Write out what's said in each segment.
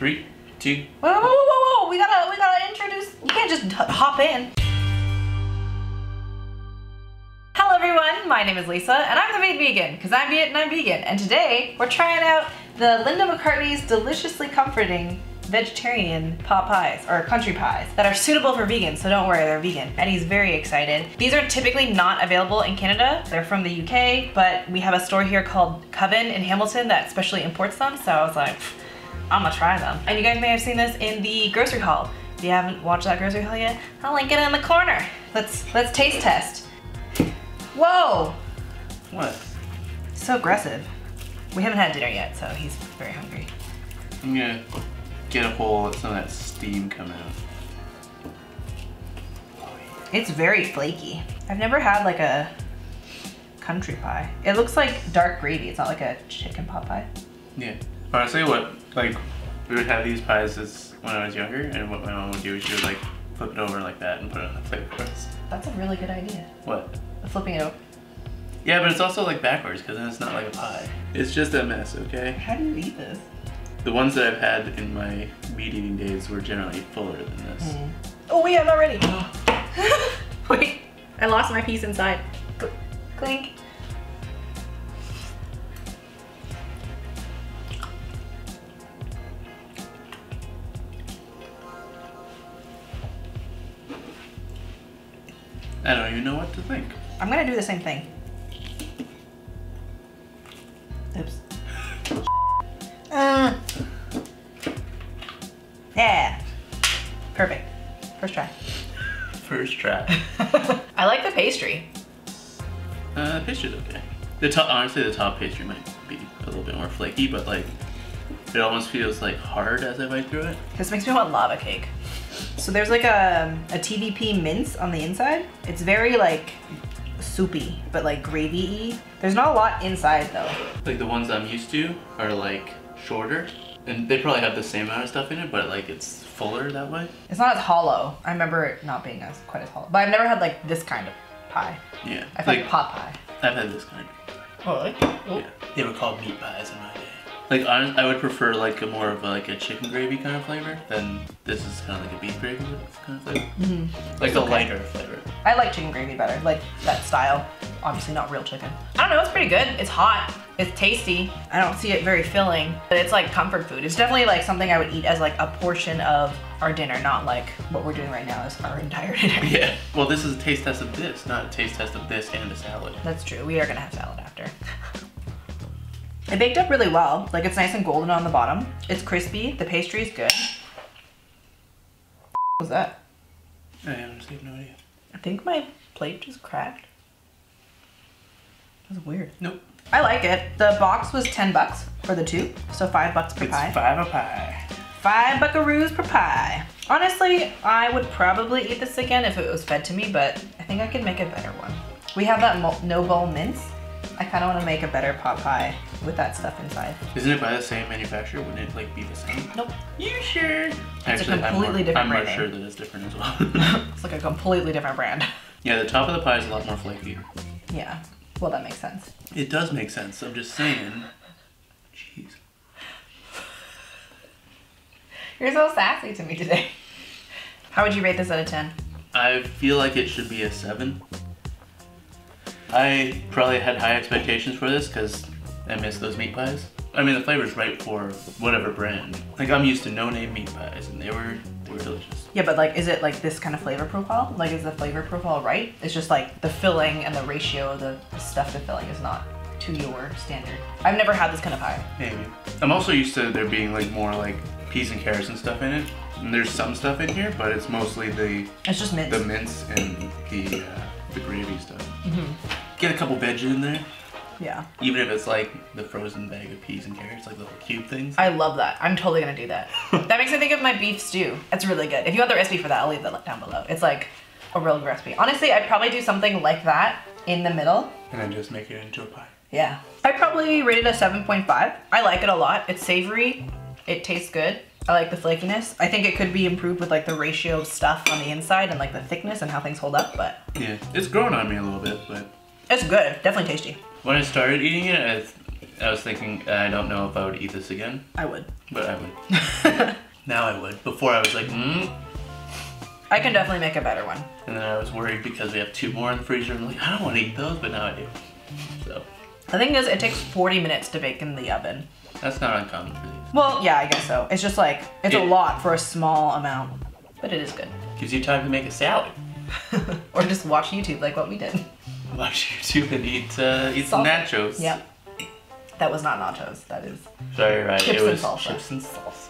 Three, two. Whoa, whoa, whoa, whoa, whoa! We gotta, we gotta introduce. You can't just hop in. Hello everyone, my name is Lisa, and I'm the Viet Vegan, because I'm Viet and I'm vegan. And today, we're trying out the Linda McCartney's deliciously comforting vegetarian pot pies, or country pies, that are suitable for vegans, so don't worry, they're vegan. Eddie's very excited. These are typically not available in Canada. They're from the UK, but we have a store here called Coven in Hamilton that specially imports them, so I was like, I'm gonna try them. And you guys may have seen this in the grocery haul. If you haven't watched that grocery haul yet, I'll link it in the corner. Let's let's taste test. Whoa, What? so aggressive. We haven't had dinner yet, so he's very hungry. I'm gonna get a hole, let some of that steam come out. It's very flaky. I've never had like a country pie. It looks like dark gravy. It's not like a chicken pot pie. Yeah. Honestly, what like we would have these pies as when I was younger, and what my mom would do is she would like flip it over like that and put it on the plate for us. That's a really good idea. What? Flipping it over. Yeah, but it's also like backwards because then it's not like a pie. It's just a mess, okay? How do you eat this? The ones that I've had in my meat eating days were generally fuller than this. Mm. Oh, we have not ready. Wait, I lost my piece inside. Cl- Clink. I don't even know what to think. I'm gonna do the same thing. Oops. Uh. Yeah. Perfect. First try. First try. I like the pastry. Uh, the pastry's okay. The top, honestly, the top pastry might be a little bit more flaky, but like, it almost feels like hard as I bite through it. This makes me want lava cake. So there's like a, a TVP mince on the inside. It's very like soupy, but like gravy-y. There's not a lot inside though. Like the ones I'm used to are like shorter, and they probably have the same amount of stuff in it, but like it's fuller that way. It's not as hollow. I remember it not being as quite as hollow. But I've never had like this kind of pie. Yeah. I've like had pot pie. I've had this kind. Oh, really? Oh. Yeah. They were called meat pies in my day. Like honest, I would prefer like a more of a, like a chicken gravy kind of flavor than this is kind of like a beef gravy kind of flavor. Mm-hmm. Like the lighter flavor. I like chicken gravy better, like that style. Obviously not real chicken. I don't know, it's pretty good. It's hot. It's tasty. I don't see it very filling, but it's like comfort food. It's definitely like something I would eat as like a portion of our dinner, not like what we're doing right now is our entire dinner. Yeah. Well, this is a taste test of this, not a taste test of this and a salad. That's true. We are gonna have salad after. It baked up really well. Like it's nice and golden on the bottom. It's crispy. The pastry is good. What was that? I honestly have no idea. I think my plate just cracked. That's weird. Nope. I like it. The box was 10 bucks for the two, so five bucks per It's pie. five a pie. Five buckaroos per pie. Honestly, I would probably eat this again if it was fed to me, but I think I could make a better one. We have that no bowl mince. I kind of want to make a better pot pie with that stuff inside. Isn't it by the same manufacturer? Wouldn't it like be the same? Nope. You sure? Actually, I'm completely more, different I'm branding. sure that it's different as well. It's like a completely different brand. yeah, the top of the pie is a lot more flaky. yeah. Well, that makes sense. It does make sense. I'm just saying. Jeez. You're so sassy to me today. How would you rate this out of 10? I feel like it should be a seven. I probably had high expectations for this because I miss those meat pies. I mean, the flavor's right for whatever brand. Like I'm used to no-name meat pies, and they were they were delicious. Yeah, but like, is it like this kind of flavor profile? Like, is the flavor profile right? It's just like the filling and the ratio of the stuff to filling is not to your standard. I've never had this kind of pie. Maybe. I'm also used to there being like more like peas and carrots and stuff in it. And there's some stuff in here, but it's mostly the It's just mince. the mince and the uh, the gravy stuff. Mhm. Get a couple veg in there, Yeah. even if it's like the frozen bag of peas and carrots, like little cube things. I love that. I'm totally gonna do that. that makes me think of my beef stew. That's really good. If you want the recipe for that, I'll leave that down below. It's like a real recipe. Honestly, I'd probably do something like that in the middle. and then just make it into a pie. Yeah. I probably rate it a 7.5. I like it a lot. It's savory. It tastes good. I like the flakiness. I think it could be improved with like the ratio of stuff on the inside and like the thickness and how things hold up, but Yeah, it's grown on me a little bit, but it's good. Definitely tasty. When I started eating it, I, I was thinking, I don't know if I would eat this again, I would. but I would. now I would. Before I was like, mm. I can definitely make a better one. And then I was worried because we have two more in the freezer. I'm like, I don't want to eat those, but now I do. So, The thing is, it takes 40 minutes to bake in the oven. that's not uncommon for these. Well, yeah, I guess so. It's just like, it's a lot for a small amount, but it is good. Gives you time to make a salad. or just watch YouTube like what we did. Watch YouTube and eat, uh, eat some nachos. Yep. That was not nachos. That is Sorry, right. Chips it and salsa. chips and salsa.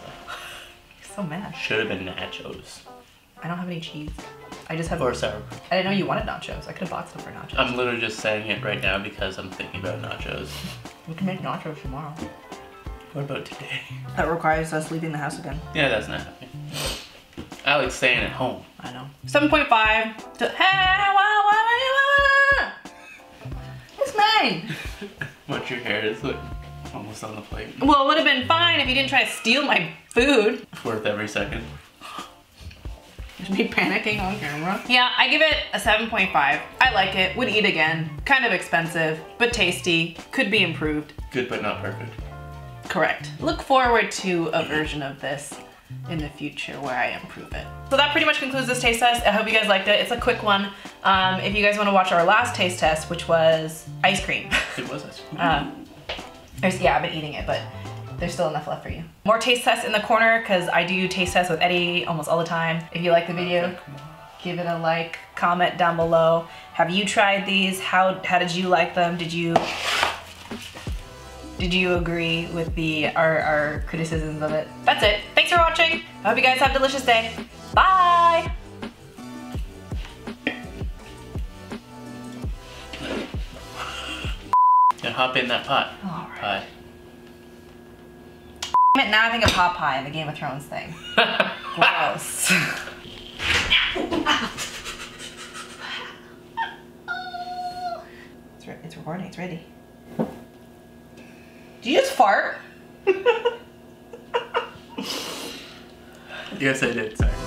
so mad. Should have been nachos. I don't have any cheese. I just have. Or sour. I didn't know you wanted nachos. I could have bought some for nachos. I'm literally just saying it right now because I'm thinking about nachos. we can make nachos tomorrow. What about today? That requires us leaving the house again. Yeah, that's not happening. I like staying at home. I know. 7.5 to. Hey, It's mine. What your hair is like almost on the plate. Well, it would have been fine if you didn't try to steal my food. Worth every second. Just me panicking on camera. Yeah, I give it a 7.5. I like it. Would eat again. Kind of expensive, but tasty. Could be improved. Good but not perfect. Correct. Look forward to a version of this in the future where I improve it. So that pretty much concludes this taste test. I hope you guys liked it. It's a quick one. Um, if you guys want to watch our last taste test, which was ice cream. It was ice cream. Um, yeah, I've been eating it, but there's still enough left for you. More taste tests in the corner because I do taste tests with Eddie almost all the time. If you like the video, give it a like, comment down below. Have you tried these? How how did you like them? Did you did you agree with the our, our criticisms of it? That's it. Thanks for watching. I hope you guys have a delicious day. Bye. And hop in that pot. All right. Pie. Now I think of pot pie, in the Game of Thrones thing. Gross. It's, re- it's recording, it's ready. Do you just fart? Yes, I did. Sorry.